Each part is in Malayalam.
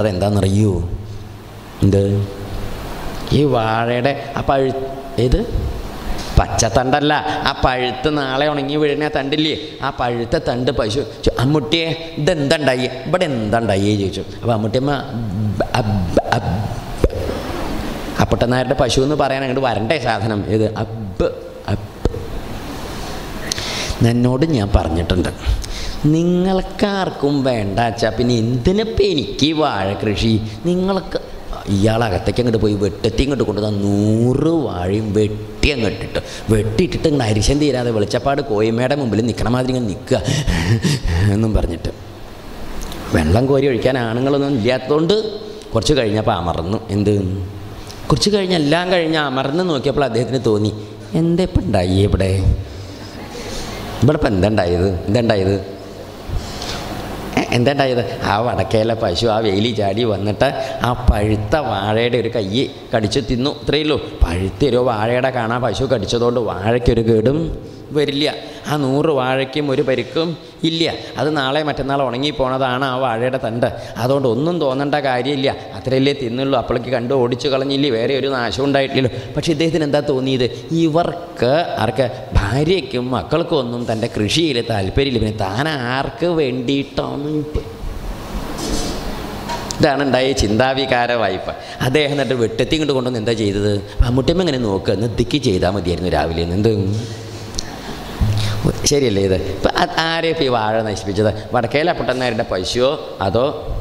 അതെന്താണെന്നറിയൂ എന്ത്? ഈ വാഴയുടെ ആ പഴു ഏത്? പച്ചത്തണ്ടല്ല. ആ പഴുത്ത് നാളെ ഉണങ്ങി വീഴുന്ന തണ്ടില്ലേ? ആ പഴുത്ത തണ്ട് പശു അമ്മുട്ടിയെ ഇതെന്തുണ്ടായി? ഇവിടെ എന്തുണ്ടായി ചോദിച്ചു. അപ്പോൾ അമ്മുട്ടിയമ്മ അപ്പുട്ടനാരുടെ പശു എന്ന് പറയാൻ അങ്ങോട്ട് വരണ്ടേ സാധനം. അബ് അബ് എന്നോട് ഞാൻ പറഞ്ഞിട്ടുണ്ട്. നിങ്ങൾക്കാർക്കും വേണ്ട അച്ഛാ പിന്നെ എന്തിനപ്പം എനിക്ക് വാഴ കൃഷി? നിങ്ങൾക്ക് ഇയാൾ അകത്തേക്ക് അങ്ങോട്ട് പോയി വെട്ടത്തി ഇങ്ങോട്ട് കൊണ്ടുവന്ന നൂറ് വാഴയും വെട്ടി അങ്ങോട്ട് ഇട്ടു വെട്ടിയിട്ടിട്ട് ഇങ്ങോട്ട് അരിശം തീരാതെ വെളിച്ചപ്പാട് കോയമ്മയുടെ മുമ്പിൽ നിൽക്കണ മാതിരി ഇങ്ങനെ നിൽക്കുക എന്നും പറഞ്ഞിട്ട്. വെള്ളം കോരി ഒഴിക്കാൻ ആണുങ്ങളൊന്നും ഇല്ലാത്തതുകൊണ്ട് കുറച്ച് കഴിഞ്ഞപ്പോൾ അമർന്നു. എന്ത്? കുറച്ച് കഴിഞ്ഞ് എല്ലാം കഴിഞ്ഞ് അമർന്ന് നോക്കിയപ്പോൾ അദ്ദേഹത്തിന് തോന്നി എന്താ ഇപ്പം ഉണ്ടായി ഇവിടെ? ഇവിടെ ഇപ്പം എന്തുണ്ടായത്? എന്തുണ്ടായത് എന്തുണ്ടായത്? ആ വടക്കേലെ പശു ആ വെയിലി ചാടി വന്നിട്ട് ആ പഴുത്ത വാഴയുടെ ഒരു കൈ കടിച്ചു തിന്നു. ഇത്രയേ ഉള്ളൂ. പഴുത്തൊരു വാഴയുടെ കാണാൻ പശു കടിച്ചതുകൊണ്ട് വാഴയ്ക്കൊരു കേടും വരില്ല. ആ നൂറ് വാഴയ്ക്കും ഒരു പരിക്കും ഇല്ല. അത് നാളെ മറ്റന്നാൾ ഉണങ്ങി പോണതാണ് ആ വാഴയുടെ തണ്ട്. അതുകൊണ്ട് ഒന്നും തോന്നേണ്ട കാര്യമില്ല. അത്രയല്ലേ തിന്നുള്ളൂ. അപ്പോഴേക്ക് കണ്ടു ഓടിച്ചു കളഞ്ഞില്ലേ? വേറെ ഒരു നാശം ഉണ്ടായിട്ടില്ലല്ലോ. പക്ഷേ ഇദ്ദേഹത്തിന് എന്താ തോന്നിയത്? ഇവർക്ക് ആർക്ക്? ഭാര്യയ്ക്കും മക്കൾക്കും ഒന്നും തന്റെ കൃഷിയിൽ താല്പര്യമില്ല. പിന്നെ താൻ ആർക്ക് വേണ്ടിയിട്ടാണ് ഇതാണ് ഉണ്ടായ ചിന്താവികാര വായ്പ. അദ്ദേഹം എന്നിട്ട് വെട്ടത്തി ഇങ്ങോട്ട് കൊണ്ടുവന്ന് എന്താ ചെയ്തത്? മമ്മൂട്ടിയമ്മ ഇങ്ങനെ നോക്കുക നിർത്തിക്ക് ചെയ്താൽ മതിയായിരുന്നു രാവിലെ. എന്ത്? ശരിയല്ലേ ഇത്? ഇപ്പം ആരെ ഇപ്പം ഈ വാഴ നശിപ്പിച്ചത്? വടക്കേല പൊട്ടന്നാരുടെ പശുവോ? അതോ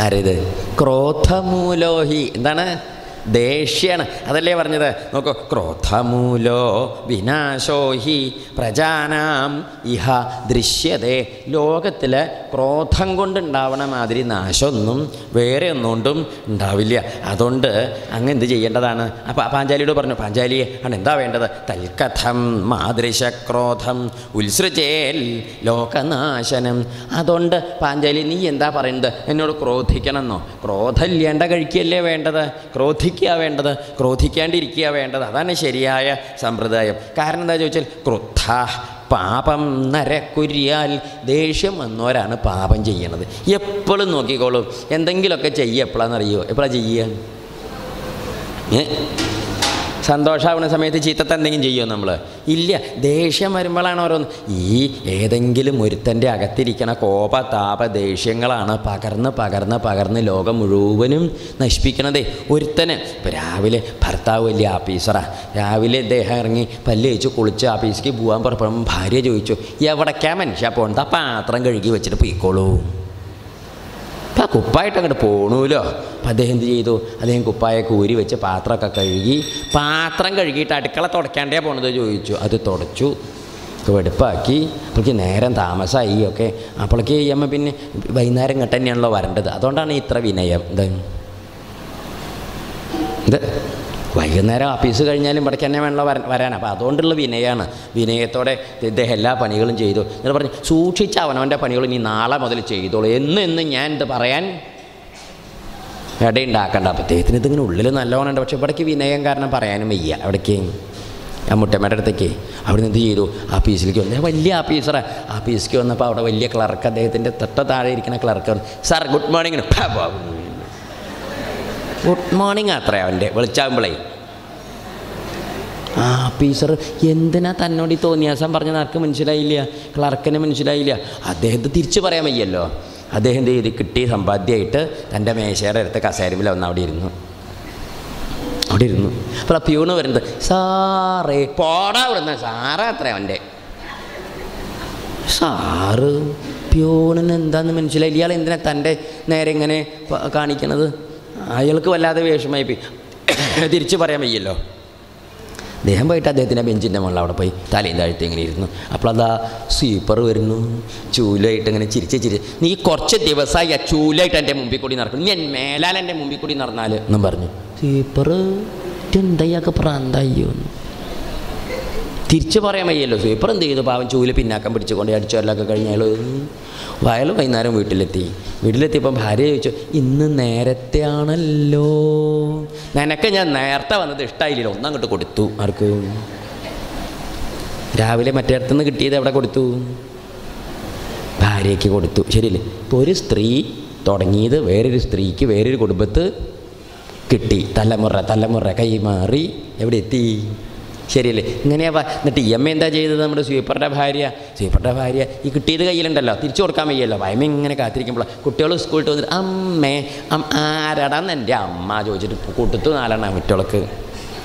ആരേത്? ക്രോധമൂലോഹി. എന്താണ്? ദേഷ്യാണ്. അതല്ലേ പറഞ്ഞത്? നോക്കൂ. ക്രോധമൂലോ വിനാശോ ഹി പ്രജാനാം ഇഹ ദൃശ്യതേ. ലോകത്തിൽ ക്രോധം കൊണ്ടുണ്ടാവണ മാതിരി നാശമൊന്നും വേറെ ഒന്നുകൊണ്ടും ഉണ്ടാവില്ല. അതുകൊണ്ട് അങ്ങ് എന്ത് ചെയ്യേണ്ടതാണ്? അപ്പോൾ പാഞ്ചാലിയോട് പറഞ്ഞു പാഞ്ചാലിയെ ആണ് എന്താ വേണ്ടത്? തൽക്കഥം മാതൃശക്രോധം ഉത്സൃജേൽ ലോകനാശനം. അതുകൊണ്ട് പാഞ്ചാലി നീ എന്താ പറയുന്നത്? എന്നോട് ക്രോധിക്കണമെന്നോ? ക്രോധമില്ലേണ്ട കഴിക്കുകയല്ലേ വേണ്ടത്? ക്രോധിക്കുക വേണ്ടത് ക്രോധിക്കാണ്ടിരിക്കുക വേണ്ടത്. അതാണ് ശരിയായ സമ്പ്രദായം. കാരണം എന്താ ചോദിച്ചാൽ ക്രുദ്ധ പാപം നരക്കുരിയാൽ ദേഷ്യം വന്നവരാണ് പാപം ചെയ്യണത്. എപ്പോഴും നോക്കിക്കോളും. എന്തെങ്കിലുമൊക്കെ ചെയ്യുക എപ്പോഴാണെന്നറിയോ എപ്പോഴാണ് ചെയ്യുക സന്തോഷമാവുന്ന സമയത്ത് ചീത്തത്തെ എന്തെങ്കിലും ചെയ്യുമോ നമ്മൾ ഇല്ല ദേഷ്യം വരുമ്പോഴാണ് ഓരോന്ന്. ഈ ഏതെങ്കിലും ഒരുത്തന്റെ അകത്തിരിക്കണ കോപ താപ ദേഷ്യങ്ങളാണ് പകർന്ന് പകർന്ന് പകർന്ന് ലോകം മുഴുവനും നശിപ്പിക്കണതേ. ഒരുത്തന് ഇപ്പോൾ രാവിലെ ഭർത്താവ് വലിയ ആഫീസറാണ് രാവിലെ ഇദ്ദേഹം ഇറങ്ങി പല്ല് കഴിച്ച് കുളിച്ച് ആഫീസിലേക്ക് പോകാൻ പുറപ്പെടുമ്പോൾ ഭാര്യ ചോദിച്ചു എവിടേക്കാ മനുഷ്യ പോകണ്ട പാത്രം കഴുകി വെച്ചിട്ട് പോയിക്കോളൂ. കുപ്പായിട്ട് അങ്ങോട്ട് പോണൂലോ. അപ്പം അദ്ദേഹം എന്ത് ചെയ്തു? അദ്ദേഹം കുപ്പായൊക്കെ ഊരി വെച്ച് പാത്രമൊക്കെ കഴുകി പാത്രം കഴുകിയിട്ട് അടുക്കള തുടയ്ക്കാണ്ടേ പോണത് ചോദിച്ചു. അത് തുടച്ചു. വെടുപ്പാക്കി. അപ്പോഴേക്ക് നേരം താമസമായി ഒക്കെ അപ്പോഴേക്ക് അമ്മ പിന്നെ വൈകുന്നേരം ഇങ്ങോട്ട് തന്നെയാണല്ലോ വരേണ്ടത്. അതുകൊണ്ടാണ് ഇത്ര വിനയം. ഇത് വൈകുന്നേരം ഓഫീസ് കഴിഞ്ഞാലും ഇവിടേക്ക് തന്നെ വേണമല്ലോ വരാൻ വരാൻ. അപ്പോൾ അതുകൊണ്ടുള്ള വിനയമാണ് വിനയത്തോടെ ഇദ്ദേഹം എല്ലാ പണികളും ചെയ്തു. എന്നിട്ട് പറഞ്ഞു സൂക്ഷിച്ച അവനവന്റെ പണികൾ ഇനി നാളെ മുതൽ ചെയ്തോളൂ. എന്ന് എന്ന് ഞാൻ ഇത് പറയാൻ ഇടയുണ്ടാക്കണ്ട അപ്പോൾ അദ്ദേഹത്തിന് ഇതിങ്ങനെ ഉള്ളിൽ നല്ലവണ്ണുണ്ട് പക്ഷേ ഇവിടേക്ക് വിനയം കാരണം പറയാനും വയ്യ. അവിടേക്ക് ആ മുട്ടമ്മയുടെ അടുത്തേക്ക് അവിടെ നിന്ന് എന്ത് ചെയ്തു? ആഫീസിലേക്ക് വന്നു. വലിയ ആഫീസറാണ് ആഫീസിലേക്ക് വന്നപ്പോൾ അവിടെ വലിയ ക്ലർക്ക് അദ്ദേഹത്തിന്റെ തൊട്ട താഴെ ഇരിക്കുന്ന clerk sir good morning good morning അത്ര അവന്റെ. വിളിച്ചാകുമ്പോളേ ആ പീസർ എന്തിനാ തന്നോടി തോന്നിയാസം പറഞ്ഞത്? ആർക്ക് മനസ്സിലായില്ല? ക്ലർക്കിന് മനസ്സിലായില്ല. അദ്ദേഹത്തെ തിരിച്ചു പറയാൻ വയ്യല്ലോ. അദ്ദേഹം ചെയ്ത് കിട്ടിയ സമ്പാദ്യമായിട്ട് തന്റെ മേശയുടെ അടുത്ത് കസേരമില്ല വന്ന് അവിടെ ഇരുന്നു. അവിടെ ഇരുന്നു. അപ്പോൾ ആ പ്യൂണ് വരുന്നത്. സാറേ പോടാ ഇവിടുന്ന് സാറാ അത്ര അവന്റെ. സാറ് പ്യൂണിന് എന്താന്ന് മനസ്സിലായില്ല. ഇയാൾ എന്തിനാ തന്റെ നേരെ ഇങ്ങനെ കാണിക്കണത്? അയാൾക്ക് വല്ലാതെ വിഷമായി പോയി. തിരിച്ചു പറയാൻ വയ്യല്ലോ. അദ്ദേഹം പോയിട്ട് അദ്ദേഹത്തിന്റെ ബെഞ്ചിന്റെ മുകളിൽ അവിടെ പോയി തലയും താഴ്ത്തി ഇങ്ങനെ ഇരുന്നു. അപ്പോൾ അതാ സ്വീപ്പർ വരുന്നു. ചൂലായിട്ട് ഇങ്ങനെ ചിരിച്ച് ചിരി. നീ കുറച്ച് ദിവസമായി ആ ചൂലായിട്ട് എന്റെ മുമ്പിൽ കൂടി നടക്കുന്നു. ഞാൻ മേലാൽ എന്റെ മുമ്പിൽ കൂടി നടന്നാൽ എന്നും പറഞ്ഞു. സ്വീപ്പർ എന്തായി ഒക്കെ എന്ന് തിരിച്ചു പറയാൻ വയ്യല്ലോ. സ്വീപ്പർ എന്ത് ചെയ്തു? പാവം ചൂൽ പിന്നാക്കം പിടിച്ചുകൊണ്ട് അടിച്ചോരലൊക്കെ കഴിഞ്ഞാലോ? അയാൾ വൈകുന്നേരം വീട്ടിലെത്തി. വീട്ടിലെത്തിയപ്പോൾ ഭാര്യ ചോദിച്ചു ഇന്ന് നേരത്തെ ആണല്ലോ നിനക്ക് ഞാൻ നേരത്തെ വന്നത് ഇഷ്ടമായില്ലല്ലോ ഒന്നങ്ങോട്ട് കൊടുത്തു. ആർക്ക്? രാവിലെ മറ്റേ അടുത്തുനിന്ന് കിട്ടിയത് എവിടെ കൊടുത്തു? ഭാര്യയ്ക്ക് കൊടുത്തു. ശരിയല്ലേ? ഇപ്പോൾ ഒരു സ്ത്രീ തുടങ്ങിയത് വേറൊരു സ്ത്രീക്ക് വേറൊരു കുടുംബത്ത് കിട്ടി. തലമുറ തലമുറ കൈമാറി. എവിടെ എത്തി? ശരിയല്ലേ? ഇങ്ങനെയാ എന്നിട്ട് ഈ അമ്മ എന്താ ചെയ്തത് നമ്മുടെ സ്വീപ്പറുടെ ഭാര്യ? സ്വീപ്പറുടെ ഭാര്യ ഈ കിട്ടിയത് കയ്യിലുണ്ടല്ലോ തിരിച്ചു കൊടുക്കാൻ വയ്യല്ലോ. വയമ ഇങ്ങനെ കാത്തിരിക്കുമ്പോൾ കുട്ടികൾ സ്കൂളിൽ വന്നിട്ട് അമ്മേ ആരാടാന്ന് എന്റെ അമ്മ? ചോദിച്ചിട്ട് കൂട്ടത്തു നാലെണ്ണം കുട്ടികൾക്ക്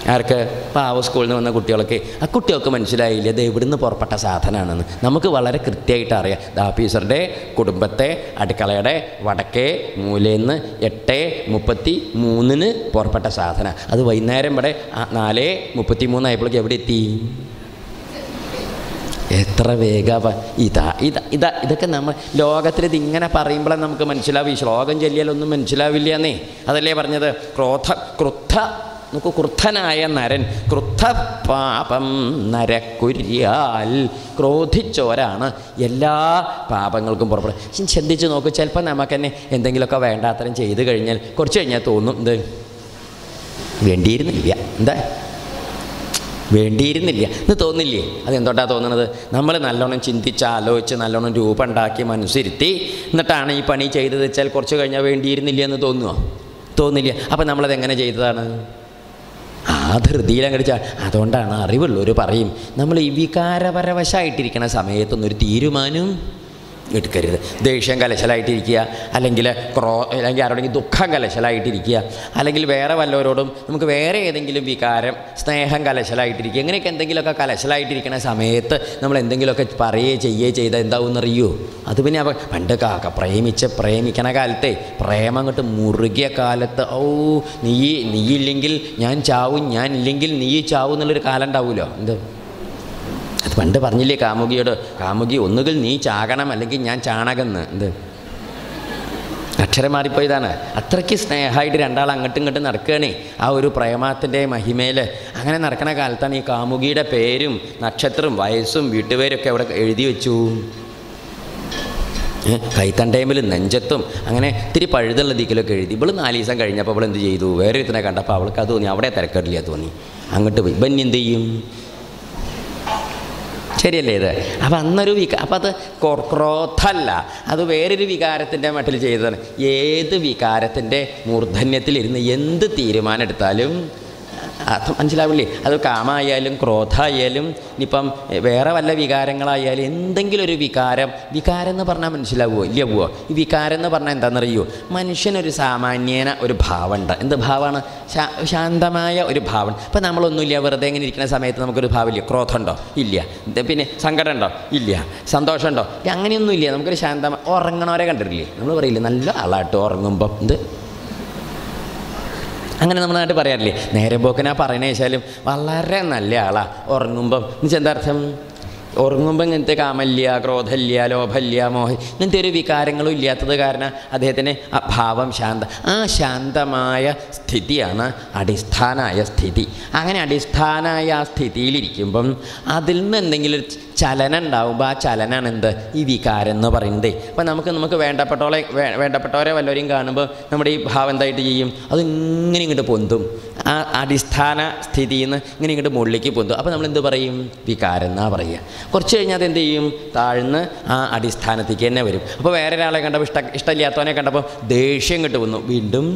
ആർക്ക് പാവ സ്കൂളിൽ നിന്ന് വന്ന കുട്ടികളൊക്കെ ആ കുട്ടികൾക്ക് മനസ്സിലായില്ല? ഇത് എവിടുന്ന് പുറപ്പെട്ട സാധനമാണെന്ന് നമുക്ക് വളരെ കൃത്യമായിട്ട് അറിയാം. ദാഫീസറുടെ കുടുംബത്തെ അടുക്കളയുടെ വടക്കേ മൂലയിൽ എട്ട് മുപ്പത്തി മൂന്നിന് പുറപ്പെട്ട സാധനം. അത് വൈകുന്നേരം ഇവിടെ നാല് മുപ്പത്തി മൂന്നായപ്പോഴേക്ക് എവിടെ എത്തി? എത്ര വേഗ ഇതാ ഇതാ ഇതാ ഇതൊക്കെ നമ്മൾ ലോകത്തിൽ ഇതിങ്ങനെ പറയുമ്പോഴേ നമുക്ക് മനസ്സിലാവും ഈ ശ്ലോകം ചൊല്ലിയാലൊന്നും മനസ്സിലാവില്ല എന്നേ. അതല്ലേ പറഞ്ഞത്? ക്രോധ ക്രുദ്ധ നമുക്ക് ക്രുദ്ധനായ നരൻ ക്രുദ്ധപാപം നരക്കുര്യാൽ ക്രോധിച്ചോരാണ് എല്ലാ പാപങ്ങൾക്കും പുറപ്പെടും. ശ്രദ്ധിച്ച് നോക്കും ചിലപ്പോൾ നമുക്ക് തന്നെ എന്തെങ്കിലുമൊക്കെ വേണ്ടാത്തരം ചെയ്ത് കഴിഞ്ഞാൽ കുറച്ച് കഴിഞ്ഞാൽ തോന്നും എന്ത്? വേണ്ടിയിരുന്നില്ല. എന്താ? വേണ്ടിയിരുന്നില്ല. എന്ന് തോന്നില്ലേ? അതെന്തോട്ടാണ് തോന്നുന്നത് നമ്മൾ നല്ലോണം ചിന്തിച്ച് ആലോചിച്ച് നല്ലോണം രൂപം ഉണ്ടാക്കി മനസ്സിരുത്തി എന്നിട്ടാണ് ഈ പണി ചെയ്തത് വെച്ചാൽ കുറച്ച് കഴിഞ്ഞാൽ വേണ്ടിയിരുന്നില്ല എന്ന് തോന്നുമോ തോന്നില്ല. അപ്പം നമ്മളത് എങ്ങനെ ചെയ്തതാണ്? ആ ധൃതിയിൽ അങ്ങോട്ട് ചാ അതുകൊണ്ടാണ് അറിവുള്ളവർ പറയും നമ്മൾ ഈ വികാരപരവശായിട്ടിരിക്കുന്ന സമയത്തൊന്നൊരു തീരുമാനം എടുക്കരുത്. ദേഷ്യം കലശലായിട്ടിരിക്കുക അല്ലെങ്കിൽ ക്രോ അല്ലെങ്കിൽ ആരോടെങ്കിലും ദുഃഖം കലശലായിട്ടിരിക്കുക അല്ലെങ്കിൽ വേറെ വല്ലവരോടും നമുക്ക് വേറെ ഏതെങ്കിലും വികാരം സ്നേഹം കലശലായിട്ടിരിക്കുക ഇങ്ങനെയൊക്കെ എന്തെങ്കിലുമൊക്കെ കലശലായിട്ടിരിക്കുന്ന സമയത്ത് നമ്മൾ എന്തെങ്കിലുമൊക്കെ പറയുകയോ ചെയ്യുകയോ ചെയ്താൽ എന്താവുമെന്നറിയോ അത് പിന്നെ അവ പണ്ട് കാക്ക പ്രേമിച്ച് പ്രേമിക്കണ കാലത്തെ പ്രേമം അങ്ങോട്ട് മുറുകിയ കാലത്ത് ഓ നീ നീയില്ലെങ്കിൽ ഞാൻ ചാവും ഞാൻ ഇല്ലെങ്കിൽ നീ ചാവും എന്നുള്ളൊരു കാലം ഉണ്ടാവുമല്ലോ. എന്ത്? അത് പണ്ട് പറഞ്ഞില്ലേ കാമുകിയോട് കാമുകി ഒന്നുകിൽ നീ ചാകണം അല്ലെങ്കിൽ ഞാൻ ചാണകന്ന്. എന്ത്? അക്ഷരം മാറിപ്പോയതാണ്. അത്രയ്ക്ക് സ്നേഹമായിട്ട് രണ്ടാൾ അങ്ങോട്ടും ഇങ്ങോട്ടും നടക്കുകയാണേ. ആ ഒരു പ്രേമത്തിന്റെ മഹിമയിൽ അങ്ങനെ നടക്കണ കാലത്താണ് ഈ കാമുകിയുടെ പേരും നക്ഷത്രവും വയസ്സും വീട്ടുപേരൊക്കെ അവിടെ എഴുതി വെച്ചു. ഏ, കൈത്തണ്ടേമിലും നെഞ്ചത്തും അങ്ങനെ ഇത്തിരി പഴുതുള്ള ദിക്കിലൊക്കെ എഴുതി. ഇവൾ നാല് ദിവസം കഴിഞ്ഞപ്പോൾ അവൾ എന്ത് ചെയ്തു? വേറെ ഒരുത്തിനെ കണ്ടപ്പോൾ അവൾക്ക് അത് തോന്നി. അവിടെ തിരക്കേടില്ല തോന്നി. അങ്ങോട്ട് പോയി. ഇവൻ എന്ത് ചെയ്യും? ശരിയല്ലേ ഇത്? അപ്പം അന്നൊരു വിക അപ്പം അത് ക്രോ- ക്രോധമല്ല അത് വേറൊരു വികാരത്തിന്റെ മട്ടിൽ ചെയ്തതാണ്. ഏത് വികാരത്തിന്റെ മൂർധന്യത്തിലിരുന്ന് എന്ത് തീരുമാനം എടുത്താലും അത് മനസ്സിലാവില്ലേ? അത് കാമായാലും ക്രോധമായാലും ഇനിയിപ്പം വേറെ വല്ല വികാരങ്ങളായാലും എന്തെങ്കിലും ഒരു വികാരം. വികാരം എന്ന് പറഞ്ഞാൽ മനസ്സിലാവുമോ ഇല്ല പോവോ ഈ വികാരം എന്ന് പറഞ്ഞാൽ എന്താണെന്നറിയോ? മനുഷ്യനൊരു സാമാന്യേന ഒരു ഭാവമുണ്ട്. എന്ത് ഭാവമാണ്? ശാന്തമായ ഒരു ഭാവം. ഇപ്പം നമ്മളൊന്നുമില്ല വെറുതെ ഇങ്ങനെ ഇരിക്കുന്ന സമയത്ത് നമുക്കൊരു ഭാവമില്ല. ക്രോധമുണ്ടോ? ഇല്ല. പിന്നെ സങ്കടം ഉണ്ടോ ഇല്ല. സന്തോഷമുണ്ടോ? അങ്ങനെയൊന്നുമില്ല. നമുക്കൊരു ശാന്തമായ ഉറങ്ങണവരെ കണ്ടിട്ടില്ലേ? നമ്മൾ പറയില്ലേ നല്ല ആളായിട്ട് ഉറങ്ങുമ്പോൾ ഇത് അങ്ങനെ നമ്മുടെ നാട്ടിൽ പറയാറില്ലേ? നേരെ പോക്കനാ പറയണ വെച്ചാലും വളരെ നല്ല ആളാ. ഉറങ്ങുമ്പം അർത്ഥം? ഉറങ്ങുമ്പോൾ ഇങ്ങനത്തെ കാമല്യ ക്രോധല്യ ലോഭല്യ മോഹ ഇങ്ങനത്തെ ഒരു വികാരങ്ങളും ഇല്ലാത്തത് കാരണം അദ്ദേഹത്തിന് ആ ഭാവം ശാന്ത ആ ശാന്തമായ സ്ഥിതിയാണ് അടിസ്ഥാനായ സ്ഥിതി. അങ്ങനെ അടിസ്ഥാനായ ആ സ്ഥിതിയിലിരിക്കുമ്പം അതിൽ നിന്ന് എന്തെങ്കിലും ചലനം ഉണ്ടാവുമ്പോൾ ആ ചലനമാണ് എന്ത് ഈ വികാരം എന്ന് പറയുന്നത് അപ്പോൾ നമുക്ക് നമുക്ക് വേണ്ടപ്പെട്ടവളെ വേണ്ടപ്പെട്ടവരെ വല്ലവരെയും കാണുമ്പോൾ നമ്മുടെ ഈ ഭാവം എന്തായിട്ട് ചെയ്യും? അത് ഇങ്ങനെ ഇങ്ങോട്ട് പൊന്തും. ആ അടിസ്ഥാന സ്ഥിതിയിൽ നിന്ന് ഇങ്ങനെ ഇങ്ങോട്ട് മുകളിലേക്ക് പൊന്തും. അപ്പോൾ നമ്മൾ എന്ത് പറയും? വികാരം എന്നാണ് പറയുക. കുറച്ച് കഴിഞ്ഞാൽ അത് എന്ത് ചെയ്യും? താഴ്ന്ന് ആ അടിസ്ഥാനത്തേക്ക് തന്നെ വരും. അപ്പോൾ വേറെ ഒരാളെ കണ്ടപ്പോൾ ഇഷ്ട ഇഷ്ടമില്ലാത്തവനെ കണ്ടപ്പോൾ ദേഷ്യം കിട്ടു വന്നു. വീണ്ടും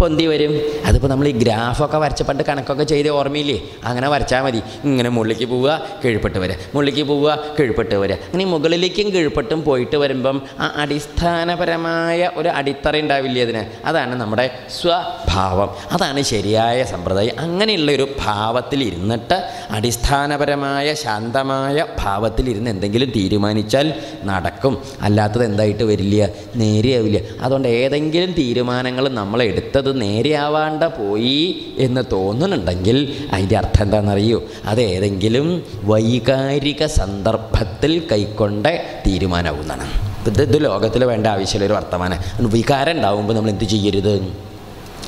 പൊന്തി വരും. അതിപ്പോൾ നമ്മൾ ഈ ഗ്രാഫൊക്കെ വരച്ച പണ്ട് കണക്കൊക്കെ ചെയ്ത് ഓർമ്മയില്ലേ? അങ്ങനെ വരച്ചാൽ മതി. ഇങ്ങനെ മുകളിലേക്ക് പോവുക കീഴ്പ്പെട്ട് വരിക മുകളിലേക്ക് പോവുക കീഴ്പ്പെട്ട് വരിക അങ്ങനെ മുകളിലേക്കും കീഴ്പ്പെട്ടും പോയിട്ട് വരുമ്പം ആ അടിസ്ഥാനപരമായ ഒരു അടിത്തറ ഉണ്ടാവില്ലേ അതിന്? അതാണ് നമ്മുടെ സ്വഭാവം. അതാണ് ശരിയായ സമ്പ്രദായം. അങ്ങനെയുള്ള ഒരു ഭാവത്തിൽ ഇരുന്നിട്ട് അടിസ്ഥാനപരമായ ശാന്തമായ ഭാവത്തിലിരുന്ന് എന്തെങ്കിലും തീരുമാനിച്ചാൽ നടക്കും. അല്ലാത്തത് എന്തായിട്ട് വരില്ല? നേരെയാവില്ല. അതുകൊണ്ട് ഏതെങ്കിലും തീരുമാനങ്ങൾ നമ്മൾ എടുത്തത് നേരെയാവാണ്ട പോയി എന്ന് തോന്നുന്നുണ്ടെങ്കിൽ അതിന്റെ അർത്ഥം എന്താണെന്നറിയോ? അത് ഏതെങ്കിലും വൈകാരിക സന്ദർഭത്തിൽ കൈക്കൊണ്ട തീരുമാനമാവുന്നതാണ്. ഇത് ഇത് ലോകത്തിൽ വേണ്ട ആവശ്യമുള്ള ഒരു വർത്തമാനം. വികാരം ഉണ്ടാവുമ്പോൾ നമ്മൾ എന്ത് ചെയ്യരുത്?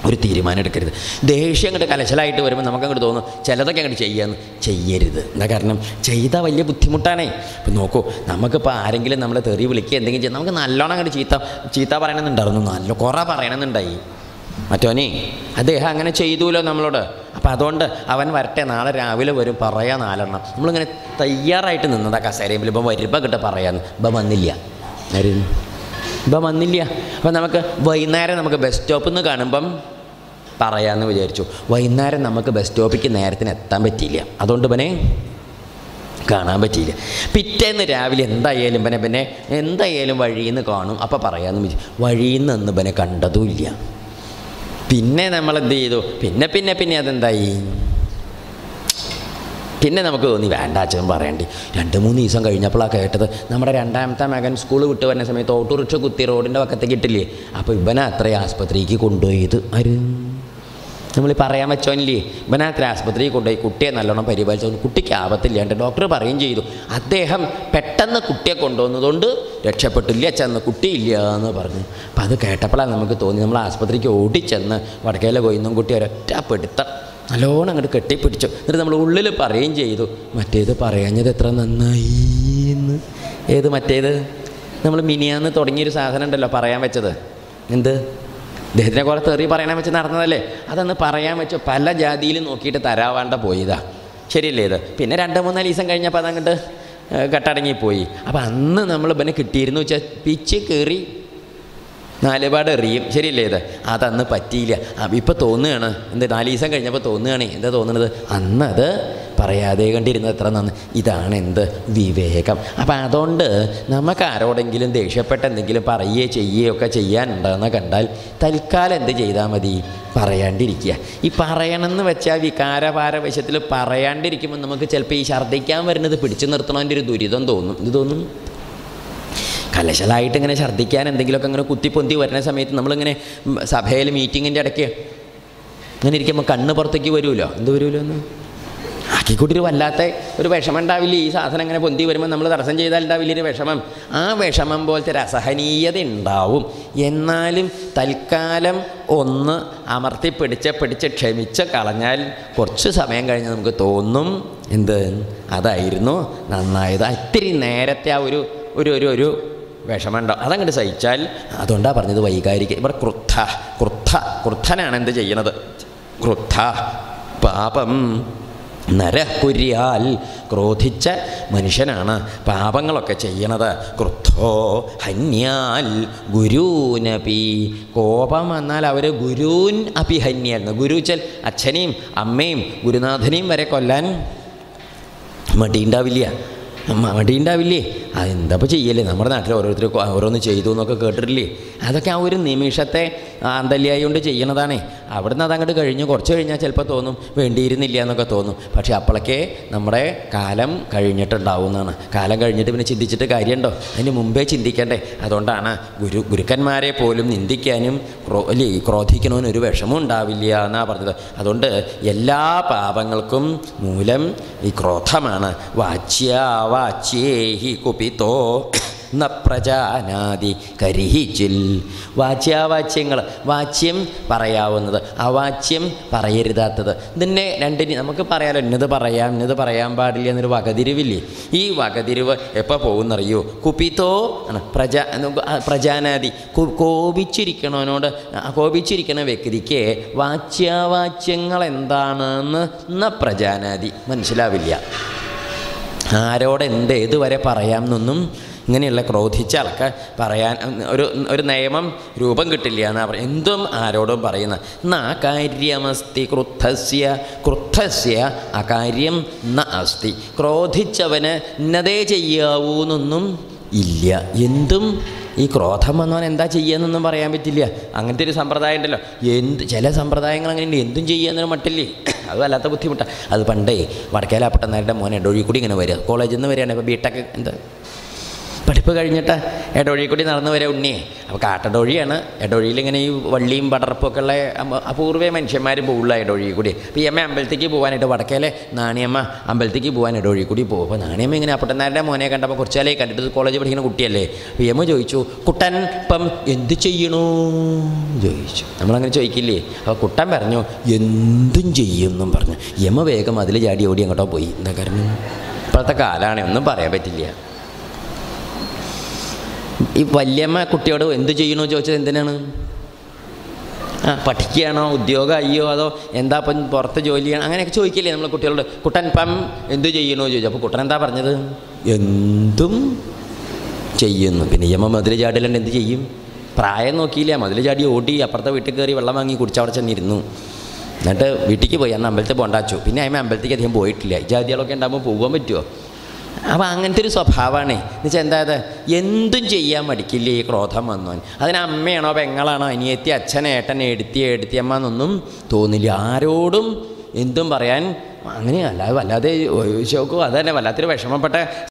ഒരു തീരുമാനം എടുക്കരുത്. ദേഷ്യം അങ്ങോട്ട് കലശലായിട്ട് വരുമ്പോൾ നമുക്ക് അങ്ങോട്ട് തോന്നും ചിലതൊക്കെ അങ്ങോട്ട് ചെയ്യാന്ന്. ചെയ്യരുത്. എന്താ കാരണം? ചെയ്താൽ വലിയ ബുദ്ധിമുട്ടാണേ. ഇപ്പം നോക്കൂ നമുക്കിപ്പോൾ ആരെങ്കിലും നമ്മളെ തെറി വിളിക്കുക എന്തെങ്കിലും ചെയ്യാം നമുക്ക് നല്ലോണം അങ്ങോട്ട് ചീത്ത ചീത്ത പറയണമെന്നുണ്ടായിരുന്നു. നല്ല കുറേ പറയണമെന്നുണ്ടായി. മറ്റോനെ അദ്ദേഹം അങ്ങനെ ചെയ്തൂലോ നമ്മളോട്? അപ്പം അതുകൊണ്ട് അവൻ വരട്ടെ നാളെ രാവിലെ വരും പറയാ നാലെണ്ണം. നമ്മളിങ്ങനെ തയ്യാറായിട്ട് നിന്നതാ കസേരയിൽ. ഇപ്പം വരുമ്പോൾ കിட்ட പറയാന്ന്. ഇപ്പം വന്നില്ല. ആരും? ഇപ്പം വന്നില്ല. അപ്പം നമുക്ക് വൈകുന്നേരം നമുക്ക് ബസ് സ്റ്റോപ്പിൽ നിന്ന് കാണുമ്പം പറയാമെന്ന് വിചാരിച്ചു. വൈകുന്നേരം നമുക്ക് ബസ് സ്റ്റോപ്പിക്ക് നേരത്തിന് എത്താൻ പറ്റിയില്ല. അതുകൊണ്ട് പിന്നെ കാണാൻ പറ്റിയില്ല. പിറ്റേന്ന് രാവിലെ എന്തായാലും പിന്നെ പിന്നെ എന്തായാലും വഴിയിൽ നിന്ന് കാണും. അപ്പോൾ പറയാമെന്ന് വിചാരിച്ചു. വഴിയിൽ നിന്ന് ഇവനെ കണ്ടതുമില്ല പിന്നെ നമ്മൾ എന്ത് ചെയ്തു പിന്നെ പിന്നെ പിന്നെ അതെന്തായി? പിന്നെ നമുക്ക് തോന്നി വേണ്ട അച്ഛൻ പറയണ്ടി. രണ്ട് മൂന്ന് ദിവസം കഴിഞ്ഞപ്പോഴാണ് കേട്ടത് നമ്മുടെ രണ്ടാമത്തെ മകൻ സ്കൂൾ വിട്ട് വരുന്ന സമയത്ത് ഓട്ടോറിക്ഷ കുത്തി റോഡിന്റെ പക്കത്തേക്ക് ഇട്ടില്ലേ അപ്പോൾ ഇവനെ അത്രയും ആസ്പത്രിക്ക് കൊണ്ടുപോയത് ആര്? നമ്മൾ പറയാൻ വെച്ചോനില്ലേ? ഇവനെ ആശുപത്രിയിൽ കൊണ്ടുപോയി കുട്ടിയെ നല്ലോണം പരിപാലിച്ചു. കുട്ടിക്ക് ആപത്തില്ലാണ്ട് ഡോക്ടർ പറയുകയും ചെയ്തു. അദ്ദേഹം പെട്ടെന്ന് കുട്ടിയെ കൊണ്ടുവന്നതുകൊണ്ട് രക്ഷപ്പെട്ടില്ല ചെന്ന് കുട്ടിയില്ല എന്ന് പറഞ്ഞു. അപ്പം അത് കേട്ടപ്പോഴാണ് നമുക്ക് തോന്നി നമ്മൾ ആസ്പത്രിക്ക് ഓടിച്ചെന്ന് വടക്കേല കൊയ്യുന്നും കുട്ടി ഒരൊറ്റ പെടുത്ത നല്ലോണം അങ്ങോട്ട് കെട്ടിപ്പിടിച്ചു. എന്നിട്ട് നമ്മൾ ഉള്ളിൽ പറയുകയും ചെയ്തു. മറ്റേത് പറയാഞ്ഞത് എത്ര നന്നായി എന്ന്. ഏത് മറ്റേത്? നമ്മൾ മിനിയാന്ന് തുടങ്ങിയൊരു സാധനം ഉണ്ടല്ലോ പറയാൻ വെച്ചത്. എന്ത്? ഇദ്ദേഹത്തിനെ കുറെ തെറി പറയണ വെച്ച് നടന്നതല്ലേ? അതൊന്ന് പറയാൻ വെച്ച്. പല ജാതിയിലും നോക്കിയിട്ട് തരാവാണ്ട പോയതാ. ശരിയല്ലേ ഇത്? പിന്നെ രണ്ട് മൂന്നാൽ ദിവസം കഴിഞ്ഞപ്പോൾ അതങ്ങോട്ട് കെട്ടടങ്ങിപ്പോയി. അപ്പോൾ അന്ന് നമ്മൾ ഇവനെ കിട്ടിയിരുന്നു വെച്ചാൽ പിച്ച് കയറി നാലുപാട് എറിയും. ശരിയല്ലേ ഇത്? അതന്ന് പറ്റിയില്ല. ഇപ്പം തോന്നുകയാണ്. എന്ത് നാല് ദിവസം കഴിഞ്ഞപ്പോൾ തോന്നുകയാണ്. എന്താ തോന്നുന്നത് അന്ന് അത് പറയാതെ കണ്ടിരുന്നത് എത്ര നന്ന്. ഇതാണ് എന്ത് വിവേകം. അപ്പം അതുകൊണ്ട് നമുക്ക് ആരോടെങ്കിലും ദേഷ്യപ്പെട്ട് എന്തെങ്കിലും പറയുകയോ ചെയ്യുകയോ ഒക്കെ ചെയ്യാനുണ്ടെന്ന് കണ്ടാൽ തൽക്കാലം എന്ത് ചെയ്താൽ മതി? പറയാണ്ടിരിക്കുക. ഈ പറയണമെന്ന് വെച്ചാൽ വികാരപാരവശത്തിൽ പറയാണ്ടിരിക്കുമ്പോൾ നമുക്ക് ചിലപ്പോൾ ഈ ഛർദ്ദിക്കാൻ വരുന്നത് പിടിച്ചു നിർത്തണതിന്റെ ഒരു ദുരിതം തോന്നും. ഇത് തോന്നും? കലശലായിട്ട് ഇങ്ങനെ ഛർദ്ദിക്കാൻ എന്തെങ്കിലുമൊക്കെ അങ്ങനെ കുത്തിപ്പൊന്തി വരുന്ന സമയത്ത് നമ്മളിങ്ങനെ സഭയിൽ മീറ്റിങ്ങിന്റെ ഇടയ്ക്ക് ഇങ്ങനെ ഇരിക്കുമ്പോൾ കണ്ണ് പുറത്തേക്ക് വരുമല്ലോ. എന്ത് വരുമല്ലോ എന്ന്? ആക്കിക്കൂട്ടി ഒരു വല്ലാത്ത ഒരു വിഷമം ഉണ്ടാവില്ല ഈ സാധനം അങ്ങനെ പൊന്തി വരുമ്പോൾ നമ്മൾ തടസ്സം ചെയ്താൽ ഉണ്ടാവില്ല ഒരു വിഷമം. ആ വിഷമം പോലത്തെ ഒരു അസഹനീയത ഉണ്ടാവും. എന്നാലും തൽക്കാലം ഒന്ന് അമർത്തി പിടിച്ച് പിടിച്ച് ക്ഷമിച്ച് കളഞ്ഞാൽ കുറച്ച് സമയം കഴിഞ്ഞ് നമുക്ക് തോന്നും എന്ത്? അതായിരുന്നു നന്നായത്. ഇത്തിരി നേരത്തെ ആ ഒരു ഒരു ഒരു ഒരു വിഷമം ഉണ്ടാവും അതങ്ങോട്ട് സഹിച്ചാൽ അതുകൊണ്ടാണ് പറഞ്ഞത് വൈകാരിക. ഇവിടെ ക്രുദ്ധ ക്രുദ്ധ ക്രുദ്ധനാണ് എന്ത് ചെയ്യണത്? ക്രുദ്ധ പാപം നരകുര്യാൽ ക്രോധിച്ച മനുഷ്യനാണ് പാപങ്ങളൊക്കെ ചെയ്യണത്. ക്രുദ്ധോ ഹന്യാൽ ഗുരൂനപി. കോപം വന്നാൽ അവർ ഗുരൂൻ അഭിഹന്യായിരുന്നു ഗുരുച്ചൽ അച്ഛനെയും അമ്മയും ഗുരുനാഥനെയും വരെ കൊല്ലാൻ മടിയുണ്ടാവില്ല. മടിയുണ്ടാവില്ലേ? അതെന്താ ഇപ്പോൾ ചെയ്യല്ലേ നമ്മുടെ നാട്ടിൽ ഓരോരുത്തർ ഓരോന്ന് ചെയ്തു എന്നൊക്കെ കേട്ടിട്ടില്ലേ? അതൊക്കെ ആ ഒരു നിമിഷത്തെ ആന്തല്യായി കൊണ്ട് ചെയ്യണതാണേ. അവിടുന്ന് അതങ്ങോട്ട് കഴിഞ്ഞു കുറച്ച് കഴിഞ്ഞാൽ ചിലപ്പോൾ തോന്നും വേണ്ടിയിരുന്നില്ല എന്നൊക്കെ തോന്നും. പക്ഷേ അപ്പോഴൊക്കെ നമ്മുടെ കാലം കഴിഞ്ഞിട്ടുണ്ടാവും എന്നാണ് കാലം കഴിഞ്ഞിട്ട് പിന്നെ ചിന്തിച്ചിട്ട് കാര്യമുണ്ടോ അതിന് മുമ്പേ ചിന്തിക്കണ്ടേ. അതുകൊണ്ടാണ് ഗുരു ഗുരുക്കന്മാരെ പോലും നിന്ദിക്കാനും ക്രോ അല്ലേ ക്രോധിക്കണമെന്ന് ഒരു വിഷമം ഉണ്ടാവില്ല എന്നാണ് പറഞ്ഞത്. അതുകൊണ്ട് എല്ലാ പാപങ്ങൾക്കും മൂലം ഈ ക്രോധമാണ്. വാച്യ വാച്യേഹി കുപിതോ ന പ്രജാനാദി വാച്യാവാച്യങ്ങൾ വാച്യം പറയാവുന്നത് അവാച്യം പറയരുതാത്തത്. ഇതിനെ രണ്ടിന് നമുക്ക് പറയാലോ ഇന്നത് പറയാം ഇന്നത് പറയാൻ പാടില്ല എന്നൊരു വകതിരിവില്ലേ? ഈ വകതിരിവ് എപ്പോൾ പോകുന്നറിയോ? കുപിതോ പ്രജ പ്രജാനാദി. കോപിച്ചിരിക്കണവനോട് കോപിച്ചിരിക്കണ വ്യക്തിക്ക് വാച്യാവാച്യങ്ങൾ എന്താണെന്ന് ന പ്രജാനാദി മനസ്സിലാവില്ല. ആരോട് എന്ത് ഏതുവരെ പറയാം എന്നൊന്നും ഇങ്ങനെയുള്ള ക്രോധിച്ച ആൾക്ക് പറയാൻ ഒരു ഒരു നിയമം രൂപം കിട്ടില്ല എന്നാ പറയുന്നത് എന്തും ആരോടും പറയുന്ന ന കാര്യമസ്തി ക്രുദ്ധസ്യ ക്രുദ്ധസ്യ അകാര്യം ന അസ്തി. ക്രോധിച്ചവന് ഇന്നതേ ചെയ്യാവൂ എന്നൊന്നും ഇല്ല. എന്തും ഈ ക്രോധം വന്നവൻ എന്താ ചെയ്യാന്നൊന്നും പറയാൻ പറ്റില്ല. അങ്ങനത്തെ ഒരു സമ്പ്രദായം ഉണ്ടല്ലോ. എന്ത് ചില സമ്പ്രദായങ്ങൾ അങ്ങനെയുണ്ട്. എന്തും ചെയ്യാന്നൊരു മട്ടില്ലേ അത് വല്ലാത്ത ബുദ്ധിമുട്ടാണ് അത് പണ്ടേ വടക്കേലാപ്പെട്ട വടക്കേലാപ്പെട്ടന്നേരുടെ മോനെ എടൊഴി കൂടി ഇങ്ങനെ വരിക. കോളേജിൽ നിന്ന് വരികയാണ് ഇപ്പോൾ ബി ടെക് എന്താ? പഠിപ്പ് കഴിഞ്ഞിട്ട് ഇടവഴി കൂടി നടന്നു വരെ ഉണ്ണിയെ അപ്പോൾ കാട്ടടൊഴിയാണ്. ഇടവഴിയിൽ ഇങ്ങനെ ഈ വള്ളിയും പടർപ്പും ഒക്കെ ഉള്ള അപൂർവേ മനുഷ്യന്മാർ പോകുള്ള ഇടവഴി കൂടി. അപ്പോൾ ഈ അമ്മ അമ്പലത്തേക്ക് പോകാനായിട്ട് വടക്കേലെ നാണിയമ്മ അമ്പലത്തേക്ക് പോകാൻ ഇടവഴി കൂടി പോകും. അപ്പോൾ നാണിയമ്മ ഇങ്ങനെ അപ്പട്ടന്നാരുടെ മോനെ കണ്ടപ്പോൾ കുറച്ചാലേ കണ്ടിട്ട് കോളേജ് പഠിക്കുന്ന കുട്ടിയല്ലേ? അപ്പോൾ യമ ചോദിച്ചു കുട്ടൻ ഇപ്പം എന്ത് ചെയ്യണു? ചോദിച്ചു. നമ്മളങ്ങനെ ചോദിക്കില്ലേ? അപ്പോൾ കുട്ടൻ പറഞ്ഞു എന്തും ചെയ്യുമെന്നും പറഞ്ഞു. യമ വേഗം അതിൽ ചാടി ഓടി അങ്ങോട്ടോ പോയി. എന്താ കാരണം? ഇപ്പോഴത്തെ കാലമാണ് ഒന്നും പറയാൻ പറ്റില്ല. ഈ വല്യമ്മ കുട്ടിയോട് എന്ത് ചെയ്യണോ ചോദിച്ചത് എന്തിനാണ്? ആ പഠിക്കുകയാണോ? ഉദ്യോഗം അയ്യോ അതോ എന്താ ഇപ്പം പുറത്ത് ജോലി ചെയ്യണം? അങ്ങനെയൊക്കെ ചോദിക്കില്ലേ നമ്മൾ കുട്ടികളോട്. കുട്ടൻ ഇപ്പം എന്ത് ചെയ്യണോ ചോദിച്ചു. അപ്പോൾ കുട്ടൻ എന്താ പറഞ്ഞത്? എന്തും ചെയ്യുന്നു. പിന്നെ അമ്മ മതിൽ ചാടിലുണ്ട് എന്ത് ചെയ്യും? പ്രായം നോക്കിയില്ല? മതിൽ ചാടി ഓടി അപ്പുറത്തെ വീട്ടിൽ കയറി വെള്ളം വാങ്ങി കുടിച്ചവിടെ ചെന്നിരുന്നു എന്നിട്ട് വീട്ടിലേക്ക് പോയി. അന്ന് അമ്പലത്തിൽ പോണ്ടാച്ചു. പിന്നെ അമ്മ അമ്പലത്തേക്ക് അധികം പോയിട്ടില്ല. ജാതികളൊക്കെ ഉണ്ടാകുമ്പോൾ പോകാൻ പറ്റുമോ അപ്പോൾ അങ്ങനത്തെ ഒരു സ്വഭാവമാണ് എന്നുവെച്ചാൽ എന്താ അത്? എന്തും ചെയ്യാൻ മടിക്കില്ല ഈ ക്രോധം വന്നവൻ. അതിന് അമ്മയാണോ പെങ്ങളാണോ അനിയത്തി അച്ഛൻ ഏട്ടൻ എടുത്തി എടുത്തിയമ്മ എന്നൊന്നും തോന്നില്ല. ആരോടും എന്തും പറയാൻ അങ്ങനെയല്ല. വല്ലാതെ ചോദിച്ചു അതുതന്നെ വല്ലാത്തൊരു വിഷമപ്പെട്ട